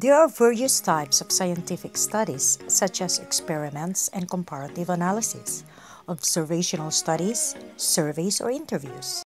There are various types of scientific studies, such as experiments and comparative analysis, observational studies, surveys, or interviews.